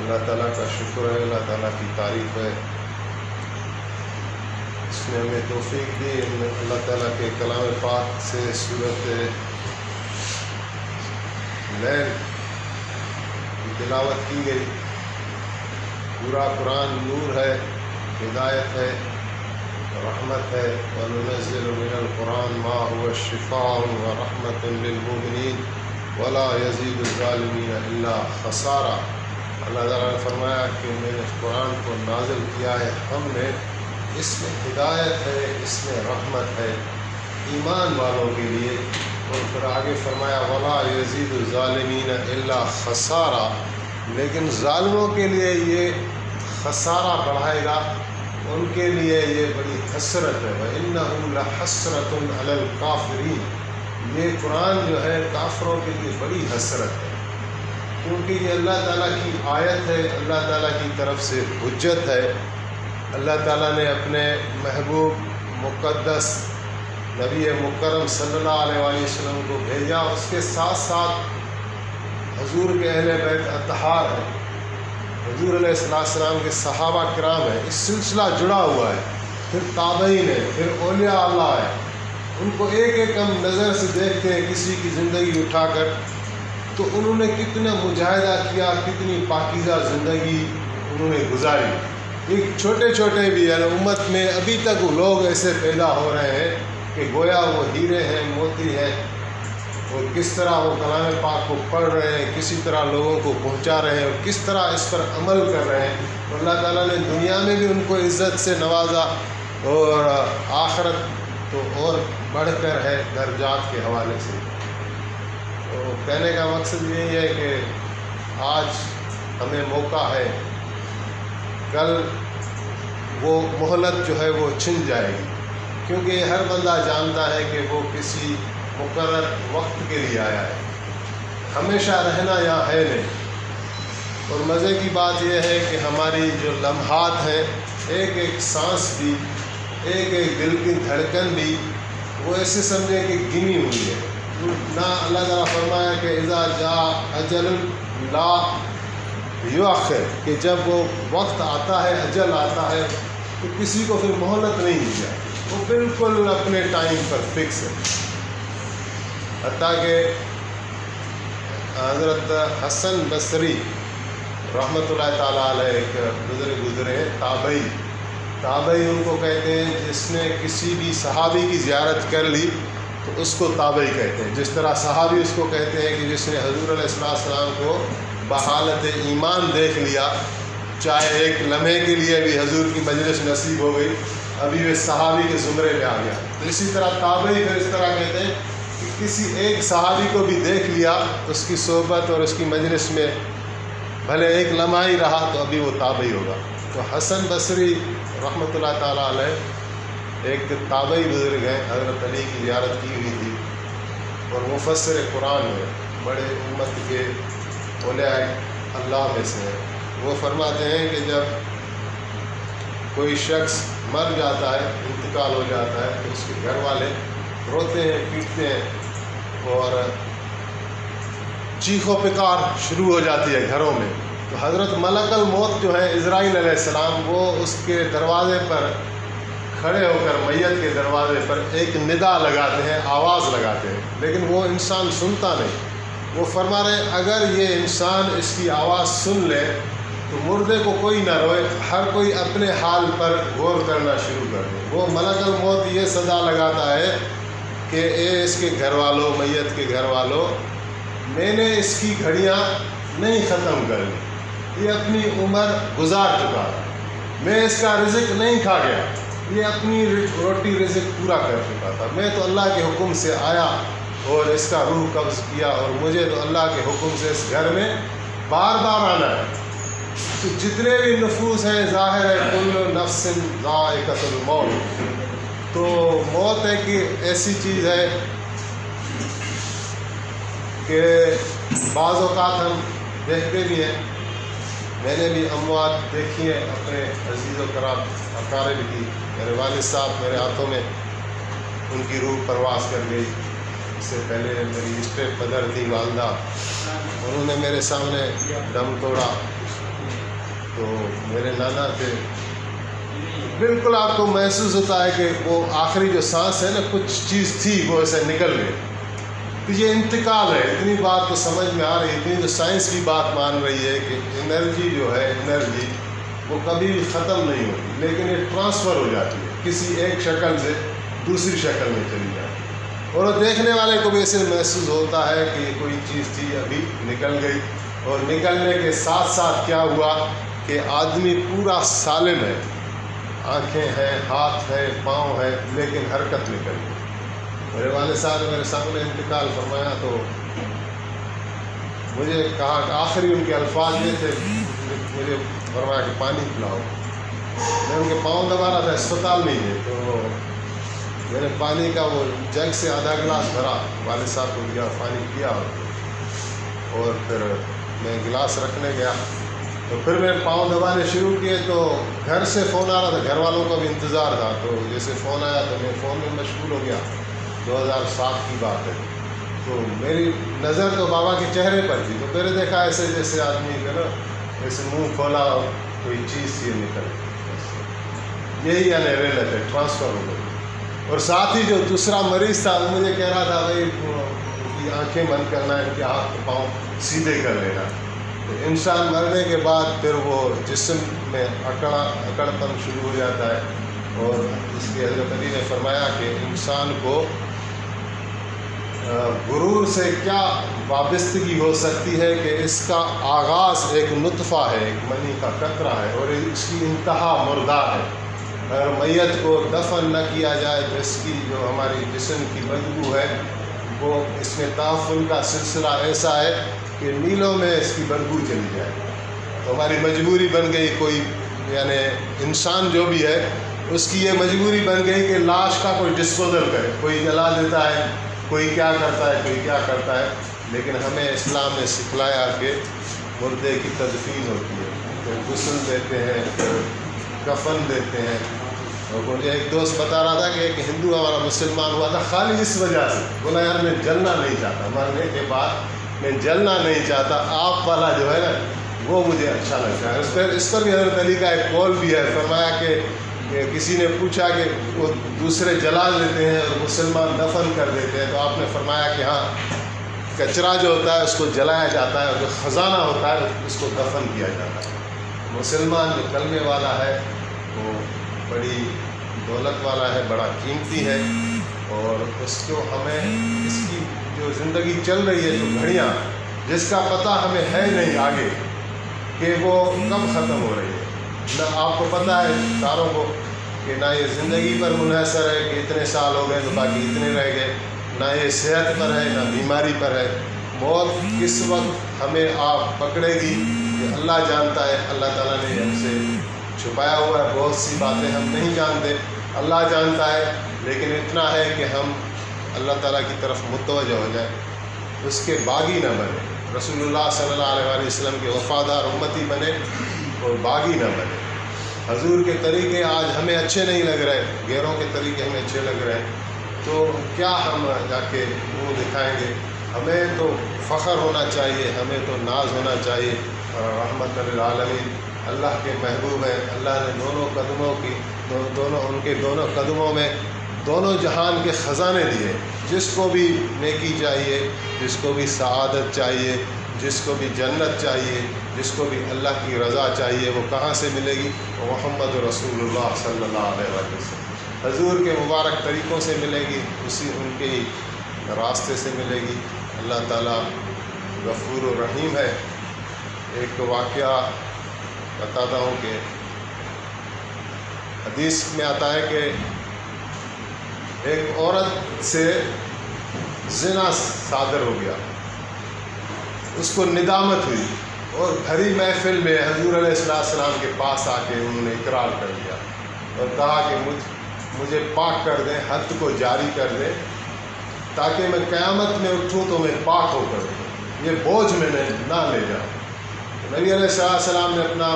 अल्लाह ताला का शुक्र है अल्लाह ताला की तारीफ़ है इसने हमें तोफ़ीक दी अल्लाह ताला के कलाम पाक से सूरत लैल की तिलावत की गई पूरा कुरान नूर है, हिदायत है, रहमत है वनज़िलकुरान मा शिफ़ा व रहमतमिन वला यजीदुलमीन खसारा। अल्लाह ने फरमाया कि मैंने कुरान को नाजिल किया है हमने। इसमें हिदायत है, इसमें रहमत है। ईमान वालों के लिए, और फिर आगे फरमाया वला यजीदुलमीन खसारा। लेकिन ालमों के लिए ये खसारा बढ़ाएगा, उनके लिए ये बड़ी हसरत है। इन हसरत काफरीन। ये कुरान जो है काफरों के लिए बड़ी हसरत है। क्योंकि ये अल्लाह ताला की आयत है, अल्लाह ताला की तरफ़ से हुज्जत है। अल्लाह ताला ने अपने महबूब मुक़दस नबी मुकरम अलैहि वसल्लम को भेजा। उसके साथ साथ हजूर के अहल बैत अतहार है। हजूर सलाम के सहाबा कराम है, इस सिलसिला जुड़ा हुआ है। फिर ताबईन है, फिर ओलिया अल्लाह है। उनको एक एक हम नज़र से देखते हैं, किसी की ज़िंदगी उठाकर। तो उन्होंने कितना मुजाहिदा किया, कितनी पाकिज़ा ज़िंदगी उन्होंने गुजारी। एक छोटे छोटे भी है, उम्मत में अभी तक लोग ऐसे पैदा हो रहे हैं कि गोया वो हीरे हैं, मोती हैं। और किस तरह वो कलाम पाक को पढ़ रहे हैं, किसी तरह लोगों को पहुँचा रहे हैं और किस तरह इस पर अमल कर रहे हैं। तो अल्लाह ताला ने दुनिया में भी उनको इज़्ज़त से नवाजा और आखरत तो और बढ़कर है दर्जात के हवाले से। तो कहने का मकसद यही है कि आज हमें मौका है, कल वो मोहलत जो है वो छिन जाएगी। क्योंकि हर बंदा जानता है कि वो किसी मुकर वक्त के लिए आया है। हमेशा रहना यहाँ है नहीं। और मज़े की बात यह है कि हमारी जो लम्हात हैं एक एक सांस भी एक एक दिल की धड़कन भी, वो ऐसे समझे कि गिनी हुई है। ना अल्लाह ताला फरमाया कि इज़ा जा अजल ला। युआखिर कि जब वो वक्त आता है, अजल आता है तो किसी को फिर मोहलत नहीं दी जाती। वो बिल्कुल अपने टाइम पर फिक्स है। हती कि हज़रत हसन बसरी रहमत ताला एक बुज़ुर्ग गुजरे ताबई ताबई उनको कहते हैं जिसने किसी भी सहाबी की ज़्यारत कर ली तो उसको ताबई कहते हैं जिस तरह सहाबी उसको कहते हैं कि जिसने हजूर सलाम को बहालत ईमान देख लिया चाहे एक लम्हे के लिए भी हजूर की मजलिस नसीब हो गई अभी वे सहाबी के ज़ुमरे में आ गया तो इसी तरह ताबई फिर इस तरह कहते हैं किसी एक सहाबी को भी देख लिया, उसकी सोबत और उसकी मजलिस में भले एक लम्हा ही रहा तो अभी वो ताबई होगा। तो हसन बसरी रहमत ताला एक ताबई बुज़ुर्ग हैं, हज़रत अली की ज्यारत की हुई थी। और मुफसर कुरान है बड़े उम्मत के अल्लाह में से हैं। वो फरमाते हैं कि जब कोई शख्स मर जाता है, इंतकाल हो जाता है तो उसके घर वाले रोते हैं, पीटते हैं और चीखो पिकार शुरू हो जाती है घरों में। तो हज़रत मलकल मौत जो है इसराइल सलाम, वो उसके दरवाज़े पर खड़े होकर मैयत के दरवाजे पर एक निदा लगाते हैं, आवाज़ लगाते हैं। लेकिन वो इंसान सुनता नहीं। वो फरमा रहे, अगर ये इंसान इसकी आवाज़ सुन ले तो मुर्दे को कोई ना रोए, हर कोई अपने हाल पर गौर करना शुरू कर दे। वो मलकल मौत ये सदा लगाता है कि ए इसके घर वालों मैयत के घर वालों मैंने इसकी घड़ियाँ नहीं ख़त्म कर ली। ये अपनी उम्र गुजार चुका मैं इसका रिजिक नहीं खा गया। ये अपनी रोटी रिजिक पूरा कर चुका था। मैं तो अल्लाह के हुक्म से आया और इसका रूह कब्ज़ किया और मुझे तो अल्लाह के हुक्म से इस घर में बार बार आना है। तो जितने भी नफूस हैं, ज़ाहिर है कुल नफ्सिन मौत। तो मौत है कि ऐसी चीज़ है कि बाज़ात हम देखते भी हैं। मैंने भी अमवात देखी है अपने अज़ीज़ कराब अकारब की। मेरे वाल साहब मेरे हाथों में उनकी रूह प्रवास कर गई। इससे पहले मेरी स्टेप मदर थी वालदा। उन्होंने मेरे सामने दम तोड़ा। तो मेरे नाना थे बिल्कुल आपको महसूस होता है कि वो आखिरी जो सांस है ना, कुछ चीज़ थी, वो ऐसे निकल गई। तो ये इंतकाल है। इतनी बात तो समझ में आ रही है, इतनी तो साइंस की बात मान रही है कि एनर्जी जो है, एनर्जी, वो कभी भी ख़त्म नहीं होती, लेकिन ये ट्रांसफ़र हो जाती है। किसी एक शक्ल से दूसरी शक्ल में चली जाती है। और देखने वाले को भी ऐसे महसूस होता है कि कोई चीज़ थी, अभी निकल गई। और निकलने के साथ साथ क्या हुआ कि आदमी पूरा सालिम है। आँखें हैं, हाथ है, पाँव है, लेकिन हरकत निकल गई मेरे वाले साहब मेरे सामने इंतकाल फरमाया तो मुझे कहा कि आखिरी उनके अल्फाज ये थे, मुझे फरमाया कि पानी पिलाओ। मैं उनके पाँव दबा रहा था, अस्पताल में ही तो मैंने पानी का वो जग से आधा गिलास भरा, वाले साहब को दिया, पानी पिया। और फिर मैं गिलास रखने गया। तो फिर मैं पाँव दबाने शुरू किए तो घर से फ़ोन आ रहा था घर वालों का भी इंतज़ार था। तो जैसे फ़ोन आया तो मैं फ़ोन में मशगूल हो गया। 2007 की बात है। तो मेरी नज़र तो बाबा के चेहरे पर थी। तो मैंने देखा ऐसे जैसे आदमी का ना ऐसे मुँह खोला कोई चीज़ सी निकल। यही अनहेरेलत है ट्रांसफ़र हो गई और साथ ही जो दूसरा मरीज़ था मुझे कह रहा था, भाई आँखें बंद करना है कि हाथ पाँव सीधे कर लेना। इंसान मरने के बाद फिर वो जिसम में अकड़ा, अकड़पन शुरू हो जाता है। और इसलिए हज़रत अली ने फरमाया कि इंसान को गुरूर से क्या वाबस्तगी हो सकती है कि इसका आगाज़ एक नुतफ़ा है, एक मनी का कतरा है और इसकी इंतहा मुर्दा है। अगर मैत को दफन न किया जाए तो इसकी जो हमारी जिसम की बदबू है, वो इसमें ताफुल का सिलसिला ऐसा है कि मीलों में इसकी बदबू चली जाए। तो हमारी मजबूरी बन गई कोई, यानी इंसान जो भी है, उसकी ये मजबूरी बन गई कि लाश का कोई डिस्पोजल करे। कोई जला देता है, कोई क्या करता है, कोई क्या करता है। लेकिन हमें इस्लाम ने सिखलाया कि मुर्दे की तदफीन होती है। फिर गसल देते हैं, फिर कफन देते हैं। और मुझे एक दोस्त बता रहा था कि एक हिंदू हमारा मुसलमान हुआ था, खाली इस वजह से बोला यार मैं जलना नहीं चाहता। मरने के बाद मैं जलना नहीं चाहता, आप वाला जो है ना, वो मुझे अच्छा लगता है। उस पर, इस पर भी हज़रत अली का एक कॉल भी है, फरमाया कि किसी ने पूछा कि वो दूसरे जला देते हैं और मुसलमान दफन कर देते हैं तो आपने फरमाया कि हाँ कचरा जो होता है उसको जलाया जाता है और जो ख़जाना होता है उसको दफन किया जाता है। मुसलमान जो कलमे वाला है, वो बड़ी दौलत वाला है, बड़ा कीमती है और उसको हमें इसकी ज़िंदगी चल रही है जो घड़ियाँ, जिसका पता हमें है नहीं आगे, कि वो कब ख़त्म हो रही है। न आपको पता है, सारों को, कि ना ये ज़िंदगी पर मुनहसर है कि इतने साल हो गए तो बाकी इतने रह गए। ना ये सेहत पर है, ना बीमारी पर है। मौत किस वक्त हमें आप पकड़ेगी, ये अल्लाह जानता है। अल्लाह ताला ने हमसे छुपाया हुआ है बहुत सी बातें हम नहीं जानते। अल्लाह जानता है, लेकिन इतना है कि हम अल्लाह ताला की तरफ़ मुतवज हो जाए उसके बागी न बने। रसूलुल्लाह सल्लल्लाहु अलैहि वसल्लम के वफ़ादार उम्मती बने और बागी न बने। हजूर के तरीके आज हमें अच्छे नहीं लग रहे गैरों के तरीके हमें अच्छे लग रहे हैं। तो क्या हम जाके मुँह दिखाएँगे? हमें तो फ़ख्र होना चाहिए हमें तो नाज होना चाहिए। रहमत आलमीन अल्लाह के महबूब हैं अल्लाह ने दोनों कदमों की दो, दोनों उनके दोनों कदमों में दोनों जहान के ख़जाने दिए। जिसको भी नेकी चाहिए, जिसको भी सआदत चाहिए, जिसको भी जन्नत चाहिए, जिसको भी अल्लाह की रज़ा चाहिए, वो कहाँ से मिलेगी? मोहम्मद अलैहि वसल्लम। हजूर के मुबारक तरीक़ों से मिलेगी, उसी उनके ही रास्ते से मिलेगी। अल्लाह ताला गफ़ूर रहीम है। एक वाक़ बताता हूँ कि हदीस में आता है कि एक औरत से जिना सादर हो गया। उसको निदामत हुई और भरी महफिल में हजूर सलाम के पास आके उन्होंने इकरार कर दिया और कहा कि मुझ, मुझे पाक कर दें हद को जारी कर दें, ताकि मैं क़यामत में उठूँ तो मैं पाक होकर ये बोझ मैंने ना ले जाऊँ। नबी सलाम ने अपना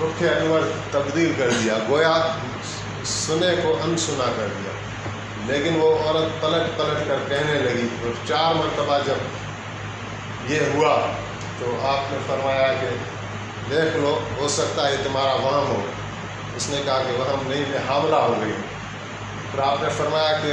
रुख अनवर तब्दील कर दिया, गोया सुने को अनसुना कर दिया। लेकिन वो औरत पलट पलट कर कहने लगी, और चार मरतबा जब ये हुआ तो आपने फरमाया कि देख लो, हो सकता है तुम्हारा वहम हो। उसने कहा कि वहम नहीं, मैं हामला हो गई। फिर आपने फरमाया कि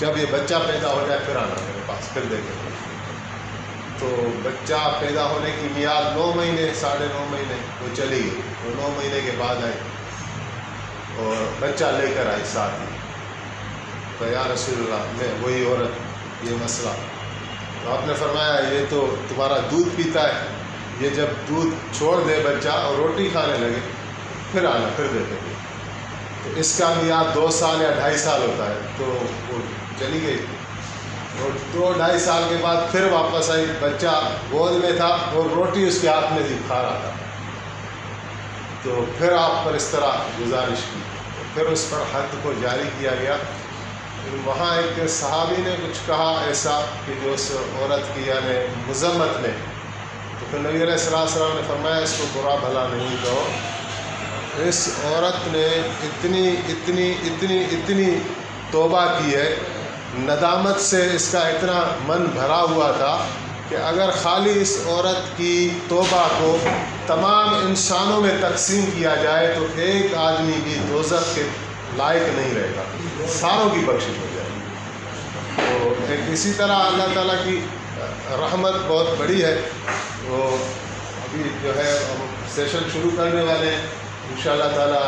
जब ये बच्चा पैदा हो जाए, फिर आना मेरे पास, फिर देखेंगे तो बच्चा पैदा होने की मियाद नौ महीने, साढ़े नौ महीने, वो चली गई वो नौ महीने के बाद आई, और बच्चा लेकर आई साथ ही। तो या रसोल्ला में वही औरत, ये मसला। तो आपने फरमाया, ये तो तुम्हारा दूध पीता है। ये जब दूध छोड़ दे बच्चा और रोटी खाने लगे, फिर आना, फिर देते तो इसका मियाद दो साल या ढाई साल होता है तो वो चली गई। और दो ढाई साल के बाद फिर वापस आई, बच्चा गोद में था और रोटी उसके हाथ में थी, खा रहा था। तो फिर आप पर इस तरह गुजारिश की। तो फिर उस पर हद को जारी किया गया। फिर वहाँ एक सहाबी ने कुछ कहा, ऐसा कि जो उस औरत की, यानी मजम्मत ने तो फिर नबी सलाम ने फरमाया, इसको बुरा भला नहीं कहो। इस औरत ने इतनी इतनी इतनी इतनी तोबा की है, नदामत से इसका इतना मन भरा हुआ था, कि अगर खाली इस औरत की तोबा को तमाम इंसानों में तकसीम किया जाए तो एक आदमी भी दोजख के लायक नहीं रहेगा। सारों की बख्शिश हो जाएगी। तो एक इसी तरह अल्लाह ताला की रहमत बहुत बड़ी है। वो अभी जो है, हम सेशन शुरू करने वाले हैं। इन ताला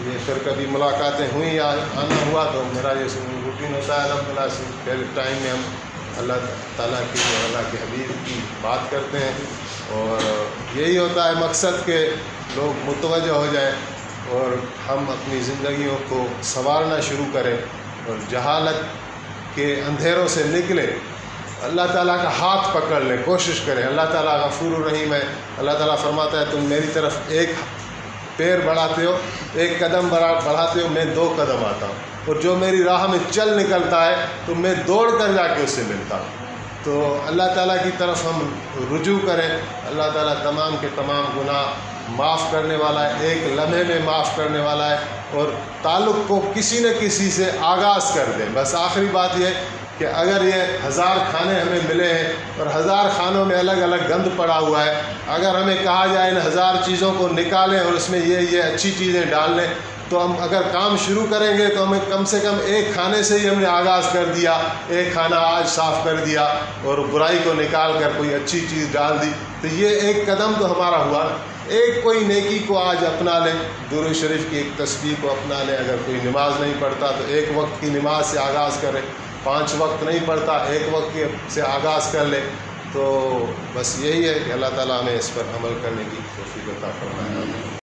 ये फिर कभी मुलाकातें हुई या आना हुआ तो मेरा ये रूटीन होता है अलहमदिल्ला से पहले टाइम में हम अल्लाह ताला की और अल्लाह के हबीब की बात करते हैं। और यही होता है मकसद के लोग मुतवज हो जाए। और हम अपनी ज़िंदगियों को संवारना शुरू करें और जहालत के अंधेरों से निकले। अल्लाह ताला का हाथ पकड़ लें, कोशिश करें। अल्लाह ताला गफूर रहीम है। अल्लाह ताला फरमाता है, तुम मेरी तरफ़ एक पैर बढ़ाते हो, एक कदम बढ़ा, बढ़ाते हो, मैं दो कदम आता हूँ। और जो मेरी राह में चल निकलता है तो मैं दौड़ कर जाके उससे मिलता हूँ। तो अल्लाह ताला की तरफ़ हम रुजू करें। अल्लाह ताला तमाम के तमाम गुनाह माफ़ करने वाला है, एक लम्हे में माफ़ करने वाला है और ताल्लुक़ को किसी न किसी से आगाज़ कर दें। बस आखिरी बात यह कि अगर ये हज़ार खाने हमें मिले हैं और हज़ार खानों में अलग अलग गंद पड़ा हुआ है, अगर हमें कहा जाए इन हज़ार चीज़ों को निकालें और उसमें ये ये अच्छी चीज़ें डाल लें तो हम अगर काम शुरू करेंगे तो हमें कम से कम एक खाने से ही हमने आगाज़ कर दिया, एक खाना आज साफ़ कर दिया और बुराई को निकाल कर कोई अच्छी चीज़ डाल दी। तो ये एक कदम तो हमारा हुआ एक कोई नेकी को आज अपना ले दुरू शरीफ की एक तस्वीर को अपना ले, अगर कोई नमाज़ नहीं पढ़ता तो एक वक्त की नमाज़ से आगाज़ करे, पाँच वक्त नहीं पढ़ता, एक वक्त से आगाज़ कर ले तो बस यही है कि अल्लाह ताला हमें इस पर अमल करने की कोशिश करता फरमाया